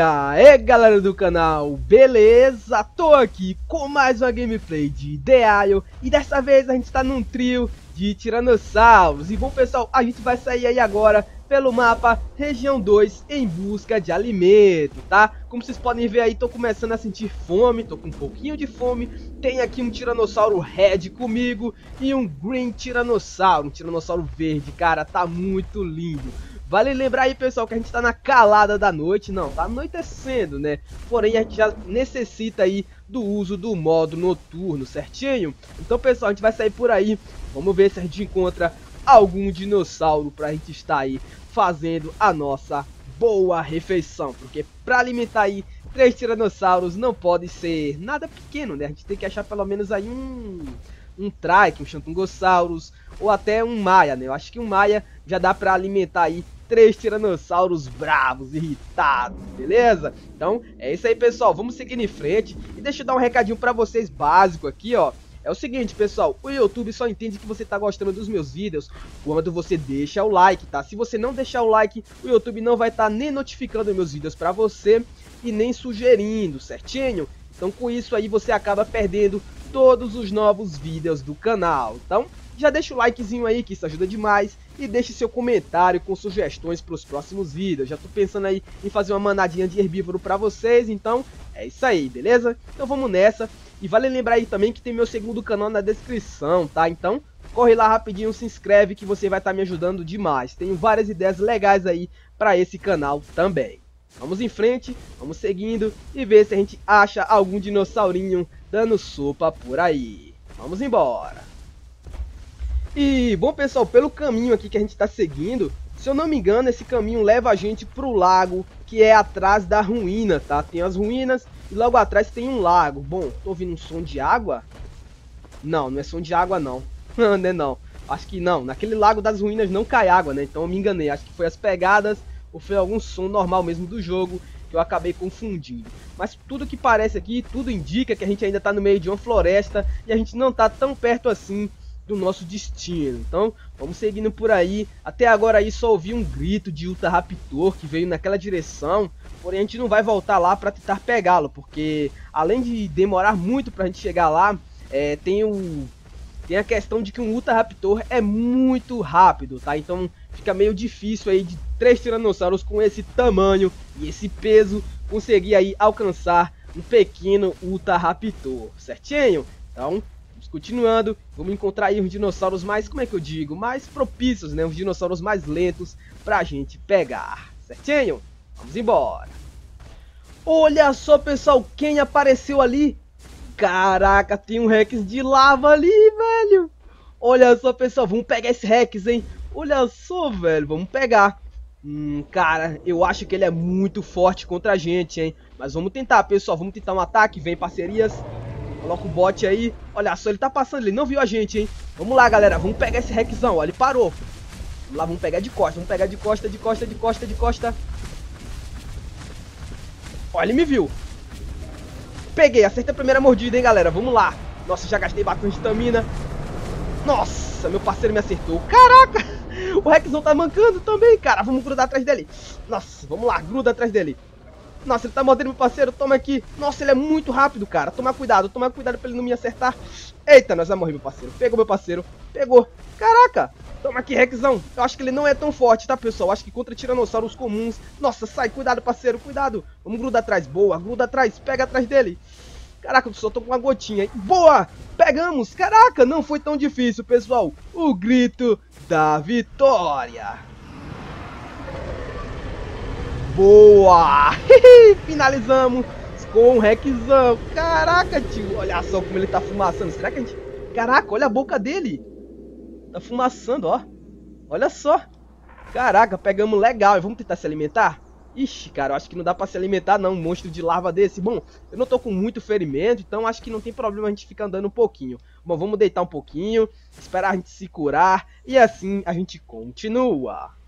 E aí galera do canal, beleza? Tô aqui com mais uma gameplay de The Isle E dessa vez a gente tá num trio de tiranossauros E bom pessoal, a gente vai sair aí agora pelo mapa Região 2 em busca de alimento, tá? Como vocês podem ver aí, tô começando a sentir fome, tô com um pouquinho de fome Tem aqui um tiranossauro red comigo e um green tiranossauro, um tiranossauro verde, cara, tá muito lindo Vale lembrar aí, pessoal, que a gente tá na calada da noite. Não, tá anoitecendo, né? Porém, a gente já necessita aí do uso do modo noturno, certinho? Então, pessoal, a gente vai sair por aí. Vamos ver se a gente encontra algum dinossauro pra gente estar aí fazendo a nossa boa refeição. Porque pra alimentar aí três tiranossauros não pode ser nada pequeno, né? A gente tem que achar pelo menos aí um um Trike, um Xantungosaurus ou até um Maia, né? Eu acho que um Maia já dá pra alimentar aí três tiranossauros bravos, irritados, beleza? Então, é isso aí, pessoal. Vamos seguir em frente. E deixa eu dar um recadinho pra vocês básico aqui, ó. É o seguinte, pessoal, o YouTube só entende que você tá gostando dos meus vídeos quando você deixa o like, tá? Se você não deixar o like, o YouTube não vai estar tá nem notificando meus vídeos pra você e nem sugerindo, certinho? Então com isso aí você acaba perdendo todos os novos vídeos do canal. Então já deixa o likezinho aí que isso ajuda demais e deixe seu comentário com sugestões para os próximos vídeos. Já tô pensando aí em fazer uma manadinha de herbívoro para vocês, então é isso aí, beleza? Então vamos nessa. E vale lembrar aí também que tem meu segundo canal na descrição, tá? Então corre lá rapidinho, se inscreve que você vai estar tá me ajudando demais. Tenho várias ideias legais aí para esse canal também. Vamos em frente, vamos seguindo e ver se a gente acha algum dinossaurinho dando sopa por aí. Vamos embora. E, bom pessoal, pelo caminho aqui que a gente está seguindo, se eu não me engano, esse caminho leva a gente para o lago que é atrás da ruína, tá? Tem as ruínas e logo atrás tem um lago. Bom, tô ouvindo um som de água? Não, não é som de água não. não é não. Acho que não. Naquele lago das ruínas não cai água, né? Então eu me enganei. Acho que foi as pegadas ou foi algum som normal mesmo do jogo que eu acabei confundindo. Mas tudo que parece aqui, tudo indica que a gente ainda está no meio de uma floresta e a gente não está tão perto assim do nosso destino. Então, vamos seguindo por aí. Até agora aí só ouvi um grito de Ultra Raptor que veio naquela direção. Porém, a gente não vai voltar lá para tentar pegá-lo, porque além de demorar muito para a gente chegar lá, é, tem o tem a questão de que um Ultra Raptor é muito rápido, tá? Então fica meio difícil aí de três tiranossauros com esse tamanho e esse peso conseguir aí alcançar um pequeno Ultra Raptor, certinho? Então continuando, vamos encontrar aí uns dinossauros mais, como é que eu digo, mais propícios, né? Uns dinossauros mais lentos pra gente pegar, certinho? Vamos embora. Olha só, pessoal, quem apareceu ali? Caraca, tem um Rex de lava ali, velho. Olha só, pessoal, vamos pegar esse Rex, hein? Olha só, velho, vamos pegar. Hum, cara, eu acho que ele é muito forte contra a gente, hein? Mas vamos tentar, pessoal, vamos tentar um ataque, vem parcerias. Coloca o bot aí. Olha só, ele tá passando, ele não viu a gente, hein? Vamos lá, galera, vamos pegar esse rexão, ó, ele parou. Vamos lá, vamos pegar de costa, vamos pegar de costa, de costa, de costa, de costa. Ó, ele me viu. Peguei, acertei a primeira mordida, hein, galera, vamos lá. Nossa, já gastei bastante estamina. Nossa, meu parceiro me acertou. Caraca, o Rexão tá mancando também, cara. Vamos grudar atrás dele. Nossa, vamos lá, gruda atrás dele. Nossa, ele tá mordendo meu parceiro, toma aqui. Nossa, ele é muito rápido, cara. Toma cuidado, toma cuidado pra ele não me acertar. Eita, nós vamos morrer, meu parceiro. Pegou meu parceiro, pegou. Caraca, toma aqui, Rexão. Eu acho que ele não é tão forte, tá, pessoal? Acho que contra tiranossauros comuns. Nossa, sai, cuidado, parceiro, cuidado. Vamos grudar atrás, boa, gruda atrás, pega atrás dele. Caraca, eu só tô com uma gotinha. Boa! Pegamos! Caraca, não foi tão difícil, pessoal. O grito da vitória. Boa! Finalizamos com um rexão. Caraca, tio. Olha só como ele tá fumaçando. Será que a gente... Caraca, olha a boca dele. Tá fumaçando, ó. Olha só. Caraca, pegamos legal. Vamos tentar se alimentar? Ixi, cara, eu acho que não dá pra se alimentar não, um monstro de lava desse. Bom, eu não tô com muito ferimento, então acho que não tem problema a gente ficar andando um pouquinho. Bom, vamos deitar um pouquinho, esperar a gente se curar, e assim a gente continua.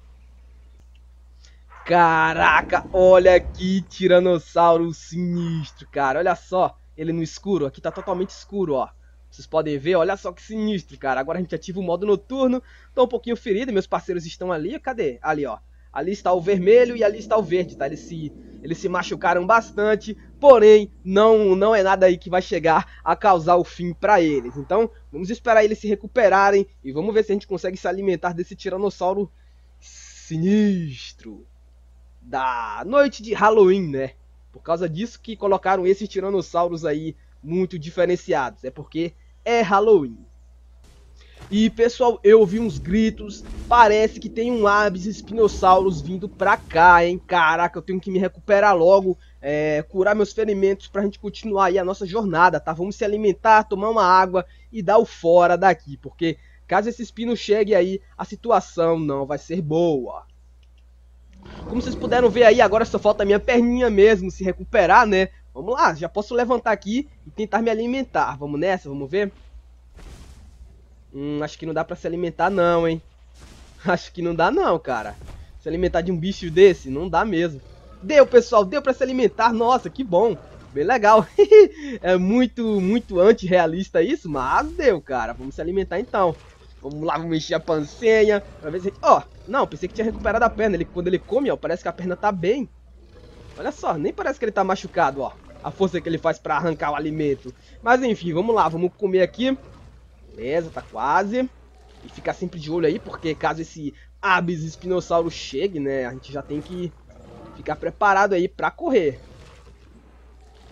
Caraca, olha aqui, tiranossauro sinistro, cara. Olha só, ele no escuro. Aqui tá totalmente escuro, ó. Vocês podem ver, olha só que sinistro, cara. Agora a gente ativa o modo noturno. Tô um pouquinho ferido, meus parceiros estão ali. Cadê? Ali, ó. Ali está o vermelho e ali está o verde, tá? Eles se eles se machucaram bastante, porém não não é nada aí que vai chegar a causar o fim para eles. Então vamos esperar eles se recuperarem e vamos ver se a gente consegue se alimentar desse tiranossauro sinistro da noite de Halloween, né? Por causa disso que colocaram esses tiranossauros aí muito diferenciados. É porque é Halloween. E pessoal, eu ouvi uns gritos. Parece que tem um Abyss Spinosaurus vindo pra cá, hein? Caraca, eu tenho que me recuperar logo. É, curar meus ferimentos pra gente continuar aí a nossa jornada, tá? Vamos se alimentar, tomar uma água e dar o fora daqui. Porque caso esse espino chegue aí, a situação não vai ser boa. Como vocês puderam ver aí, agora só falta a minha perninha mesmo se recuperar, né? Vamos lá, já posso levantar aqui e tentar me alimentar. Vamos nessa, vamos ver? Hum, acho que não dá pra se alimentar não, hein? Acho que não dá não, cara. Se alimentar de um bicho desse, não dá mesmo. Deu, pessoal, deu pra se alimentar. Nossa, que bom. Bem legal. é muito, muito anti-realista isso, mas deu, cara. Vamos se alimentar então. Vamos lá, vamos encher a pancinha. Pra ver se. Ó, oh, não, pensei que tinha recuperado a perna. Ele, quando ele come, ó, parece que a perna tá bem. Olha só, nem parece que ele tá machucado, ó. A força que ele faz pra arrancar o alimento. Mas enfim, vamos lá, vamos comer aqui. Beleza, tá quase. E ficar sempre de olho aí, porque caso esse Abyss Espinossauro chegue, né, a gente já tem que ficar preparado aí pra correr.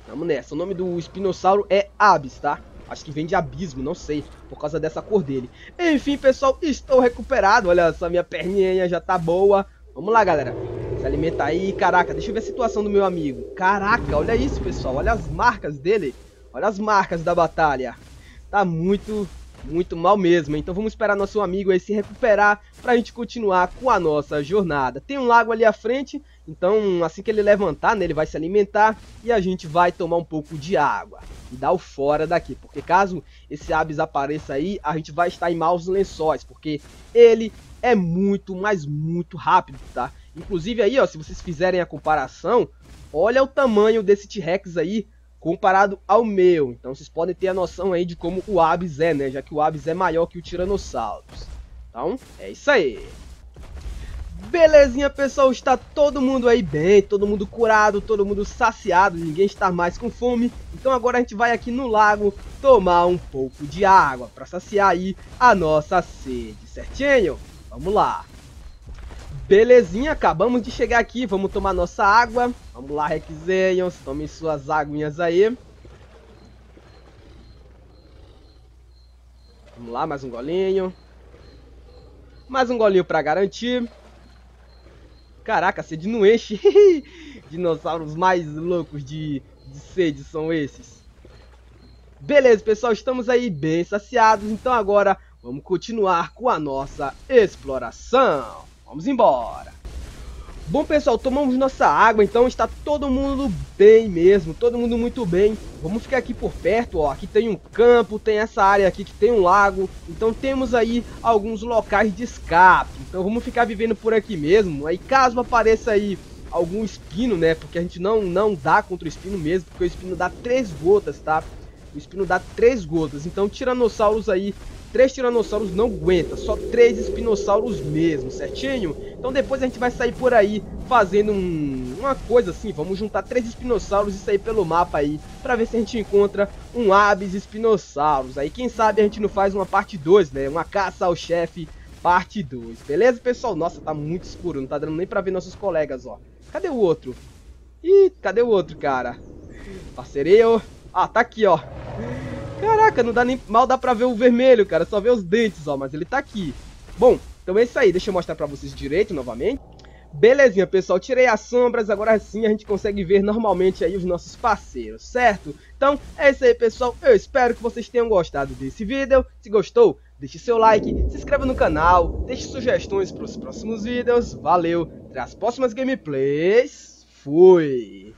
Vamos nessa. O nome do espinossauro é Abyss, tá? Acho que vem de abismo, não sei, por causa dessa cor dele. Enfim, pessoal, estou recuperado. Olha só, minha perninha já tá boa. Vamos lá, galera. Se alimentar aí. Caraca, deixa eu ver a situação do meu amigo. Caraca, olha isso, pessoal. Olha as marcas dele. Olha as marcas da batalha. Tá muito, muito mal mesmo. Então vamos esperar nosso amigo aí se recuperar pra gente continuar com a nossa jornada. Tem um lago ali à frente, então assim que ele levantar, né, ele vai se alimentar e a gente vai tomar um pouco de água. E dar o fora daqui, porque caso esse Abyss apareça aí, a gente vai estar em maus lençóis, porque ele é muito, mas muito rápido, tá? Inclusive aí, ó, se vocês fizerem a comparação, olha o tamanho desse T-Rex aí comparado ao meu. Então vocês podem ter a noção aí de como o Abyss é, né? Já que o Abyss é maior que o Tyrannosaurus. Então, é isso aí. Belezinha, pessoal, está todo mundo aí bem, todo mundo curado, todo mundo saciado, ninguém está mais com fome. Então agora a gente vai aqui no lago tomar um pouco de água para saciar aí a nossa sede, certinho? Vamos lá. Belezinha, acabamos de chegar aqui, vamos tomar nossa água. Vamos lá, Requisenhos, tomem suas aguinhas aí. Vamos lá, mais um golinho. Mais um golinho pra garantir. Caraca, sede não enche. Dinossauros mais loucos de, de sede são esses. Beleza, pessoal, estamos aí bem saciados. Então agora vamos continuar com a nossa exploração. Vamos embora. Bom, pessoal, tomamos nossa água, então está todo mundo bem mesmo, todo mundo muito bem. Vamos ficar aqui por perto, ó, aqui tem um campo, tem essa área aqui que tem um lago, então temos aí alguns locais de escape. Então vamos ficar vivendo por aqui mesmo, aí caso apareça aí algum espino, né, porque a gente não, não dá contra o espino mesmo, porque o espino dá três gotas, tá? O espino dá três gotas, então tiranossauros aí Três tiranossauros não aguenta, só três espinossauros mesmo, certinho? Então depois a gente vai sair por aí fazendo um, uma coisa assim, vamos juntar três espinossauros e sair pelo mapa aí, pra ver se a gente encontra um Abyss espinossauros. Aí quem sabe a gente não faz uma parte 2, né? Uma caça ao chefe parte 2, beleza pessoal? Nossa, tá muito escuro, não tá dando nem pra ver nossos colegas, ó. Cadê o outro? Ih, cadê o outro, cara? Parceiro. Ah, tá aqui, ó. Caraca, não dá nem mal dá pra ver o vermelho, cara. Só vê os dentes, ó. Mas ele tá aqui. Bom, então é isso aí. Deixa eu mostrar pra vocês direito novamente. Belezinha, pessoal, tirei as sombras, agora sim a gente consegue ver normalmente aí os nossos parceiros, certo? Então, é isso aí, pessoal, eu espero que vocês tenham gostado desse vídeo, se gostou, deixe seu like, se inscreva no canal, deixe sugestões para os próximos vídeos, valeu, até as próximas gameplays, fui!